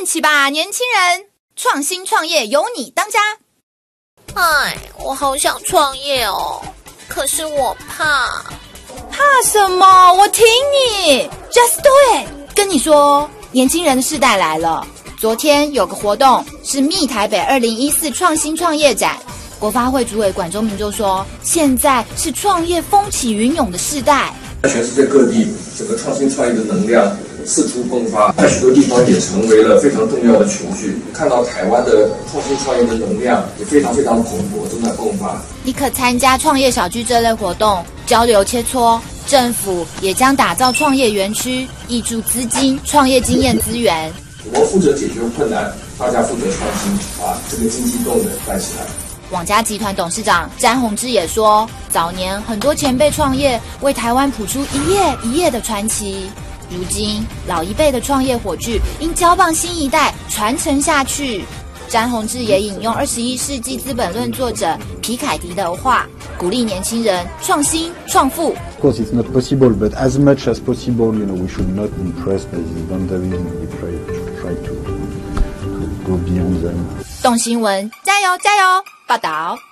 奋起吧，年轻人！创新创业由你当家。哎，我好想创业哦，可是我怕。怕什么？我挺你，Just do it！跟你说，年轻人的世代来了。昨天有个活动是密台北二零一四创新创业展，国发会主委管中明就说，现在是创业风起云涌的世代。在全世界各地，整个创新创业的能量四处迸发，在许多地方也成为了非常重要的群聚。看到台湾的创新创业的能量也非常非常蓬勃，正在迸发。你可参加创业小聚这类活动，交流切磋。政府也将打造创业园区，挹注资金、创业经验资源。我负责解决困难，大家负责创新，把这个经济动能带起来。网家集团董事长詹宏志也说，早年很多前辈创业，为台湾谱出一页一页的传奇。如今老一辈的创业火炬，应交棒新一代传承下去。詹宏志也引用二十一世纪资本论作者皮凯迪的话，鼓励年轻人创新创富。Of course, it's not possible, but as much as possible, you know, we should not impress by these boundaries and we try, try to, to go beyond them. 动新闻，加油加油！报道。